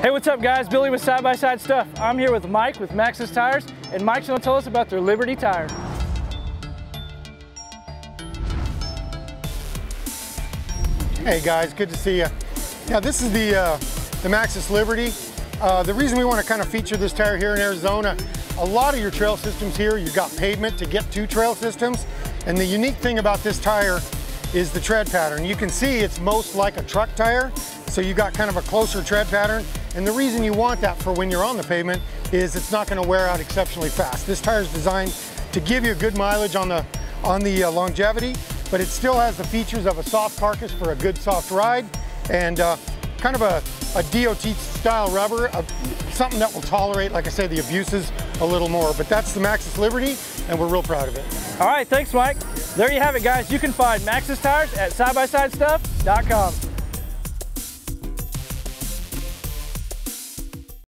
Hey, what's up guys? Billy with Side by Side Stuff. I'm here with Mike with Maxxis Tires, and Mike's gonna tell us about their Liberty tire. Hey guys, good to see you. Now this is the, uh, the Maxxis Liberty. Uh, the reason we want to kind of feature this tire here in Arizona, a lot of your trail systems here, you've got pavement to get to trail systems. And the unique thing about this tire is the tread pattern. You can see it's most like a truck tire, so you got kind of a closer tread pattern. And the reason you want that for when you're on the pavement is it's not gonna wear out exceptionally fast. This tire is designed to give you a good mileage on the, on the uh, longevity, but it still has the features of a soft carcass for a good soft ride and uh, kind of a, a DOT style rubber, uh, something that will tolerate, like I say, the abuses a little more. But that's the Maxxis Liberty and we're real proud of it. All right, thanks Mike. There you have it guys. You can find Maxxis Tires at sidebysidestuff.com.